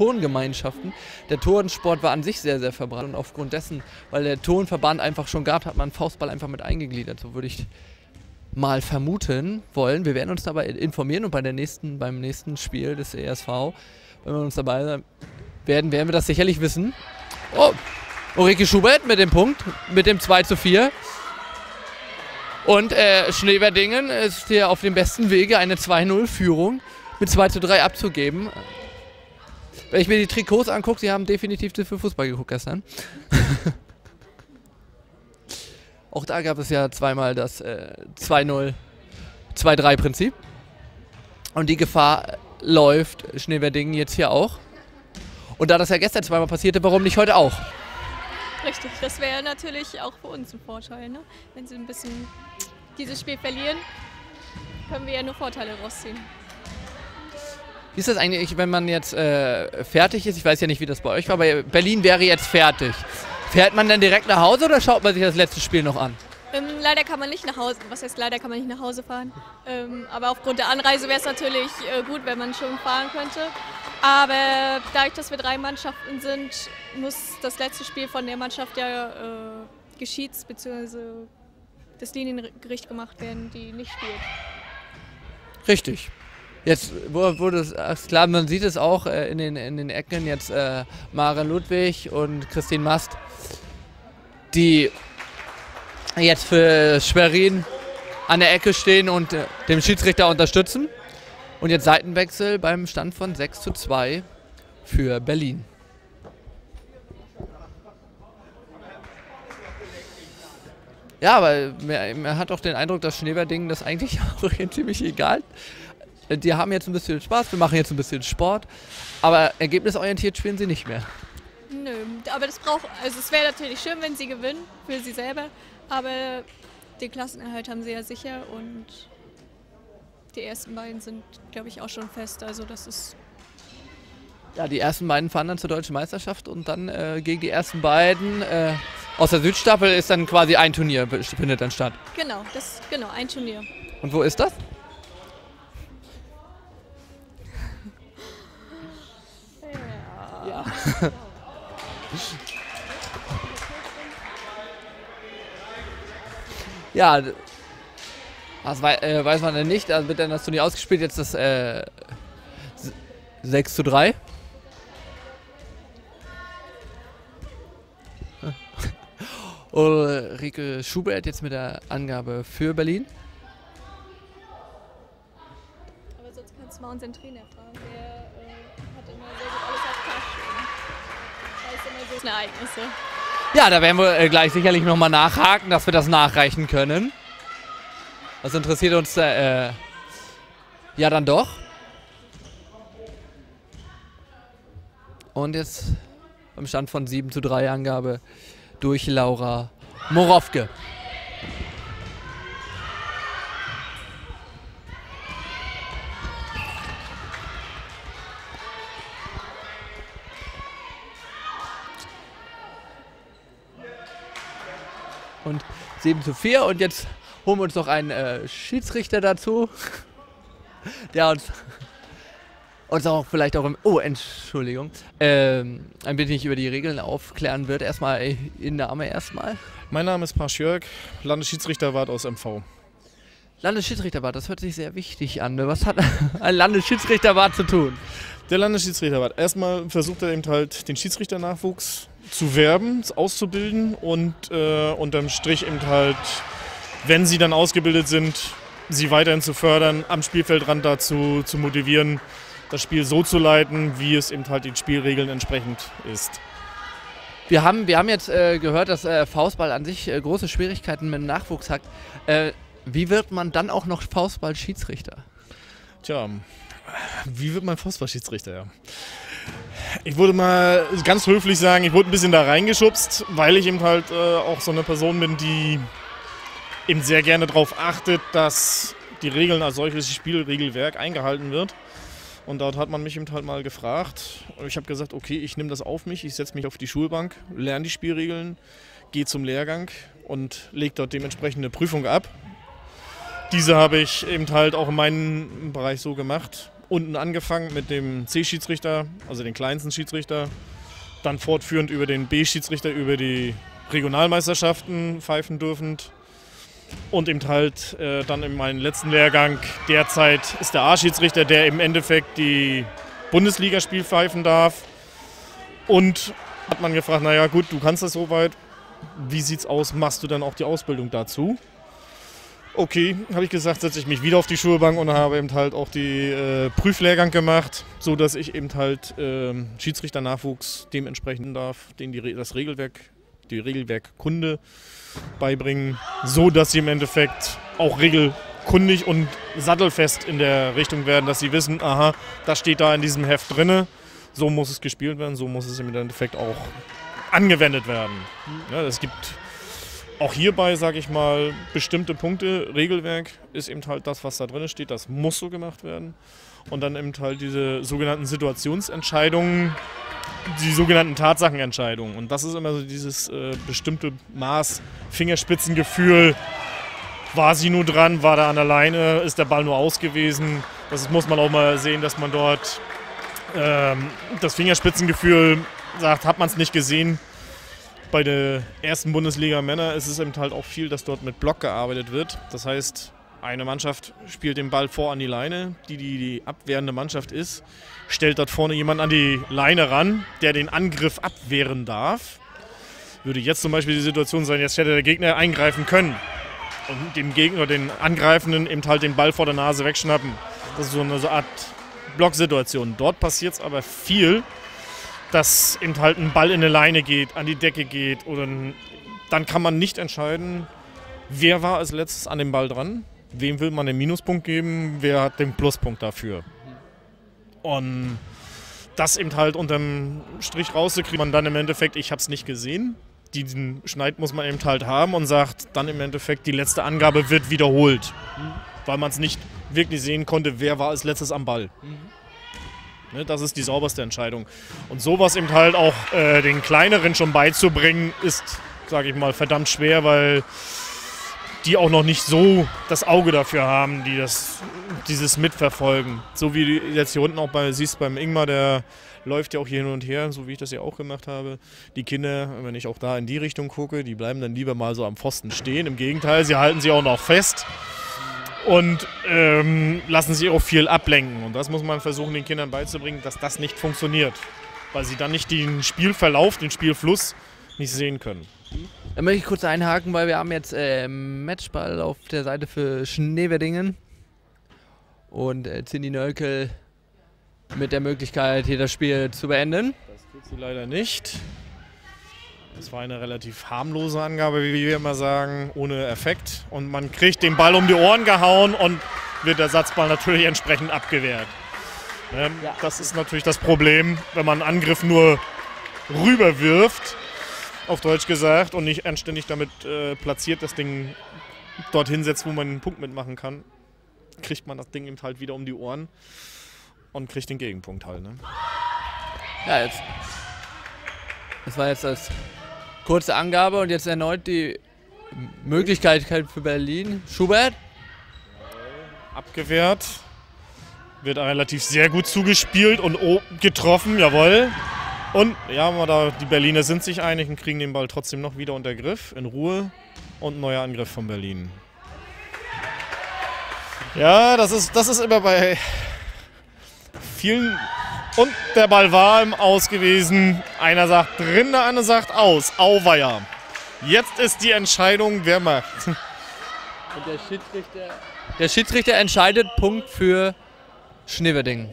Turngemeinschaften. Der Turnsport war an sich sehr, sehr verbrannt und aufgrund dessen, weil der Turnverband einfach schon gab, hat man Faustball einfach mit eingegliedert. So würde ich mal vermuten wollen. Wir werden uns dabei informieren und bei der nächsten, beim nächsten Spiel des ESV, wenn wir uns dabei sein werden, werden wir das sicherlich wissen. Oh, Ulrike Schubert mit dem Punkt, mit dem 2 zu 4. Und äh, Schneeberdingen ist hier auf dem besten Wege, eine 2-0-Führung mit 2 zu 3 abzugeben. Wenn ich mir die Trikots angucke, sie haben definitiv für Fußball geguckt gestern. Auch da gab es ja zweimal das äh, 2-0, 2-3-Prinzip. Und die Gefahr läuft Schneewerdingen jetzt hier auch. Und da das ja gestern zweimal passierte, warum nicht heute auch? Richtig, das wäre natürlich auch für uns ein Vorteil. Ne? Wenn sie ein bisschen dieses Spiel verlieren, können wir ja nur Vorteile rausziehen. Wie ist das eigentlich, wenn man jetzt äh, fertig ist? Ich weiß ja nicht, wie das bei euch war, aber Berlin wäre jetzt fertig. Fährt man dann direkt nach Hause oder schaut man sich das letzte Spiel noch an? Ähm, leider kann man nicht nach Hause, was heißt leider kann man nicht nach Hause fahren. Ähm, aber aufgrund der Anreise wäre es natürlich äh, gut, wenn man schon fahren könnte. Aber dadurch, dass wir drei Mannschaften sind, muss das letzte Spiel von der Mannschaft ja äh, geschieds- bzw. das Liniengericht gemacht werden, die nicht spielt. Richtig. Jetzt wurde es klar, man sieht es auch äh, in, den, in den Ecken jetzt äh, Maren Ludwig und Christine Mast, die jetzt für Schwerin an der Ecke stehen und äh, dem Schiedsrichter unterstützen. Und jetzt Seitenwechsel beim Stand von 6 zu 2 für Berlin. Ja, aber man hat auch den Eindruck, dass Schneeberdingen das eigentlich auch ziemlich egal die haben jetzt ein bisschen Spaß, wir machen jetzt ein bisschen Sport, aber ergebnisorientiert spielen sie nicht mehr. Nö, aber das braucht, also es wäre natürlich schön, wenn sie gewinnen für sie selber, aber den Klassenerhalt haben sie ja sicher und die ersten beiden sind, glaube ich, auch schon fest. Also das ist. Ja, die ersten beiden fahren dann zur deutschen Meisterschaft und dann äh, gegen die ersten beiden äh, aus der Südstaffel ist dann quasi ein Turnier, findet dann statt. Genau, das genau, ein Turnier. Und wo ist das? Ja. das äh, weiß man denn nicht. Also wird dann das Turnier ausgespielt, jetzt das äh, 6 zu 3. Ulrike Schubert jetzt mit der Angabe für Berlin. Aber sonst kannst du mal unseren Trainer fragen. Der äh, hat immer sehr gut alles auf So Ereignisse. Ja, da werden wir äh, gleich sicherlich nochmal nachhaken, dass wir das nachreichen können. Was interessiert uns äh, ja dann doch. Und jetzt beim Stand von 7 zu 3 Angabe durch Laura Morowke. Und 7 zu 4 und jetzt holen wir uns noch einen äh, Schiedsrichter dazu, der uns, uns auch vielleicht auch im, oh Entschuldigung, ähm, ein bisschen über die Regeln aufklären wird. Erstmal äh, in Name erstmal. Mein Name ist Pasch Jörg, Landesschiedsrichterwart aus MV. Landesschiedsrichterwart, das hört sich sehr wichtig an. Was hat ein Landesschiedsrichterwart zu tun? Der Landesschiedsrichterwart. Erstmal versucht er eben halt den Schiedsrichternachwuchs zu werben, auszubilden und äh, unterm Strich eben halt wenn sie dann ausgebildet sind, sie weiterhin zu fördern, am Spielfeldrand dazu zu motivieren, das Spiel so zu leiten, wie es eben halt den Spielregeln entsprechend ist. Wir haben, wir haben jetzt äh, gehört, dass äh, Faustball an sich äh, große Schwierigkeiten mit dem Nachwuchs hat. Äh, wie wird man dann auch noch Faustball-Schiedsrichter? Tja, wie wird man Faustball-Schiedsrichter? Ja. Ich würde mal ganz höflich sagen, ich wurde ein bisschen da reingeschubst, weil ich eben halt äh, auch so eine Person bin, die eben sehr gerne darauf achtet, dass die Regeln als solches Spielregelwerk eingehalten wird. Und dort hat man mich eben halt mal gefragt. Ich habe gesagt, okay, ich nehme das auf mich, ich setze mich auf die Schulbank, lerne die Spielregeln, gehe zum Lehrgang und lege dort dementsprechend eine Prüfung ab. Diese habe ich eben halt auch in meinem Bereich so gemacht. Unten angefangen mit dem C-Schiedsrichter, also den kleinsten Schiedsrichter, dann fortführend über den B-Schiedsrichter, über die Regionalmeisterschaften pfeifen dürfend. Und eben halt äh, dann in meinem letzten Lehrgang derzeit ist der A-Schiedsrichter, der im Endeffekt die Bundesligaspiel pfeifen darf. Und hat man gefragt, naja gut, du kannst das soweit. Wie sieht's aus? Machst du dann auch die Ausbildung dazu? Okay, habe ich gesagt, setze ich mich wieder auf die Schulbank und habe eben halt auch die äh, Prüflehrgang gemacht, so dass ich eben halt äh, Schiedsrichternachwuchs dementsprechend darf, den die, das Regelwerk, die Regelwerkkunde beibringen, so dass sie im Endeffekt auch regelkundig und sattelfest in der Richtung werden, dass sie wissen, aha, das steht da in diesem Heft drinne, so muss es gespielt werden, so muss es im Endeffekt auch angewendet werden. Ja, es gibt auch hierbei, sage ich mal, bestimmte Punkte. Regelwerk ist eben halt das, was da drin steht. Das muss so gemacht werden. Und dann eben halt diese sogenannten Situationsentscheidungen, die sogenannten Tatsachenentscheidungen. Und das ist immer so dieses äh, bestimmte Maß, Fingerspitzengefühl. War sie nur dran? War da an der Leine? Ist der Ball nur aus gewesen? Das muss man auch mal sehen, dass man dort ähm, das Fingerspitzengefühl sagt, hat man es nicht gesehen, bei der ersten Bundesliga Männer ist es eben halt auch viel, dass dort mit Block gearbeitet wird. Das heißt, eine Mannschaft spielt den Ball vor an die Leine, die die, die abwehrende Mannschaft ist, stellt dort vorne jemand an die Leine ran, der den Angriff abwehren darf. Würde jetzt zum Beispiel die Situation sein, jetzt hätte der Gegner eingreifen können und dem Gegner, den Angreifenden eben halt den Ball vor der Nase wegschnappen. Das ist so eine Art Blocksituation. Dort passiert es aber viel, dass eben halt ein Ball in eine Leine geht, an die Decke geht. Oder dann kann man nicht entscheiden, wer war als letztes an dem Ball dran, wem will man den Minuspunkt geben, wer hat den Pluspunkt dafür. Und das eben halt unterm Strich rauszukriegen, man dann im Endeffekt, ich habe es nicht gesehen. Diesen Schneid muss man eben halt haben und sagt dann im Endeffekt, die letzte Angabe wird wiederholt. Weil man es nicht wirklich sehen konnte, wer war als letztes am Ball. Ne, das ist die sauberste Entscheidung. Und sowas eben halt auch äh, den Kleineren schon beizubringen, ist, sage ich mal, verdammt schwer, weil die auch noch nicht so das Auge dafür haben, die das, dieses mitverfolgen. So wie du jetzt hier unten auch bei, siehst beim Ingmar, der läuft ja auch hier hin und her, so wie ich das ja auch gemacht habe. Die Kinder, wenn ich auch da in die Richtung gucke, die bleiben dann lieber mal so am Pfosten stehen. Im Gegenteil, sie halten sich auch noch fest und ähm, lassen sich auch viel ablenken. Und das muss man versuchen, den Kindern beizubringen, dass das nicht funktioniert, weil sie dann nicht den Spielverlauf, den Spielfluss nicht sehen können. Da möchte ich kurz einhaken, weil wir haben jetzt äh, Matchball auf der Seite für Schneewerdingen und äh, Cindy Nölkel mit der Möglichkeit, hier das Spiel zu beenden. Das tut sie leider nicht. Das war eine relativ harmlose Angabe, wie wir immer sagen, ohne Effekt. Und man kriegt den Ball um die Ohren gehauen und wird der Satzball natürlich entsprechend abgewehrt. Ähm, ja. Das ist natürlich das Problem, wenn man einen Angriff nur rüberwirft, auf Deutsch gesagt, und nicht anständig damit äh, platziert, das Ding dorthin setzt, wo man einen Punkt mitmachen kann, kriegt man das Ding eben halt wieder um die Ohren und kriegt den Gegenpunkt halt. Ne? Ja, jetzt. Das war jetzt das Kurze Angabe und jetzt erneut die Möglichkeit für Berlin. Schubert? Abgewehrt. Wird relativ sehr gut zugespielt und getroffen, jawohl. Und ja, da, die Berliner sind sich einig und kriegen den Ball trotzdem noch wieder unter Griff, in Ruhe. Und neuer Angriff von Berlin. Ja, das ist, das ist immer bei vielen und der Ball war im Aus gewesen. Einer sagt drin, der andere sagt aus. Auweia. Jetzt ist die Entscheidung, wer macht. Und der Schiedsrichter, der Schiedsrichter entscheidet Punkt für Schneverding.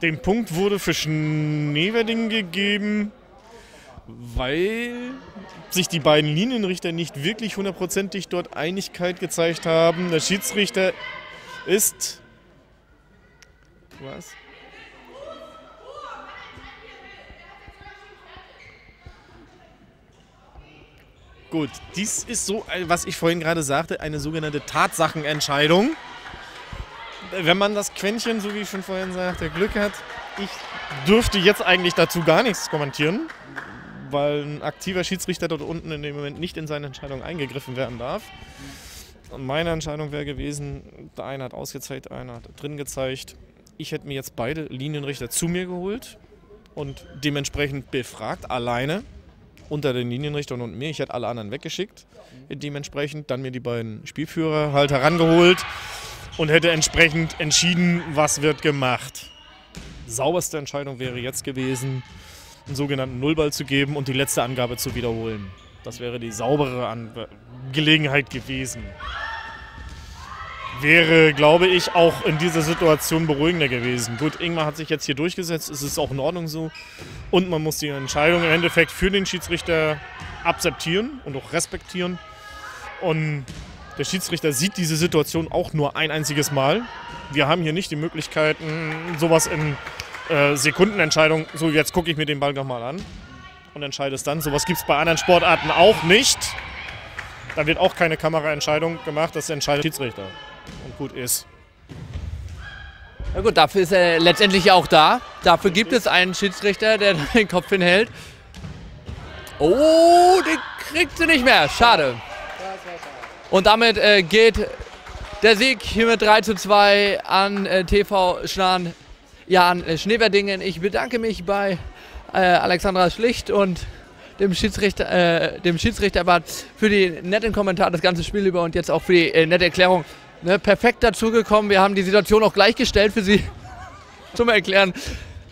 Den Punkt wurde für Schneverding gegeben, weil sich die beiden Linienrichter nicht wirklich hundertprozentig dort Einigkeit gezeigt haben. Der Schiedsrichter ist. Was? Gut, dies ist so, was ich vorhin gerade sagte, eine sogenannte Tatsachenentscheidung. Wenn man das Quäntchen, so wie ich schon vorhin sagte, Glück hat, ich dürfte jetzt eigentlich dazu gar nichts kommentieren weil ein aktiver Schiedsrichter dort unten in dem Moment nicht in seine Entscheidung eingegriffen werden darf. Und meine Entscheidung wäre gewesen, der eine hat ausgezeigt, der eine hat drin gezeigt. Ich hätte mir jetzt beide Linienrichter zu mir geholt und dementsprechend befragt, alleine unter den Linienrichtern und mir. Ich hätte alle anderen weggeschickt. Dementsprechend dann mir die beiden Spielführer halt herangeholt und hätte entsprechend entschieden, was wird gemacht. Sauberste Entscheidung wäre jetzt gewesen, einen sogenannten Nullball zu geben und die letzte Angabe zu wiederholen. Das wäre die saubere An Gelegenheit gewesen. Wäre, glaube ich, auch in dieser Situation beruhigender gewesen. Gut, Ingmar hat sich jetzt hier durchgesetzt, es ist auch in Ordnung so. Und man muss die Entscheidung im Endeffekt für den Schiedsrichter akzeptieren und auch respektieren. Und der Schiedsrichter sieht diese Situation auch nur ein einziges Mal. Wir haben hier nicht die Möglichkeit, sowas in äh, Sekundenentscheidung, so jetzt gucke ich mir den Ball nochmal an und entscheide es dann. Sowas gibt es bei anderen Sportarten auch nicht. Da wird auch keine Kameraentscheidung gemacht, das entscheidet der Schiedsrichter. Und gut ist. Na gut, dafür ist er letztendlich auch da. Dafür gibt es einen Schiedsrichter, der den Kopf hinhält. Oh, den kriegt sie nicht mehr. Schade. Und damit äh, geht der Sieg hier mit 3 zu 2 an äh, TV Schnarren Jan Schneverdingen. Ich bedanke mich bei äh, Alexandra Schlicht und dem Schiedsrichter, äh, dem Schiedsrichter für die netten Kommentare das ganze Spiel über und jetzt auch für die äh, nette Erklärung. Ne, perfekt dazugekommen. Wir haben die Situation auch gleichgestellt für Sie zum Erklären.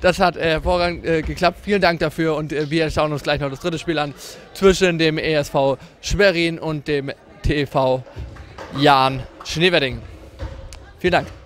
Das hat äh, hervorragend äh, geklappt. Vielen Dank dafür und äh, wir schauen uns gleich noch das dritte Spiel an zwischen dem ESV Schwerin und dem TV Jan Schneverding. Vielen Dank.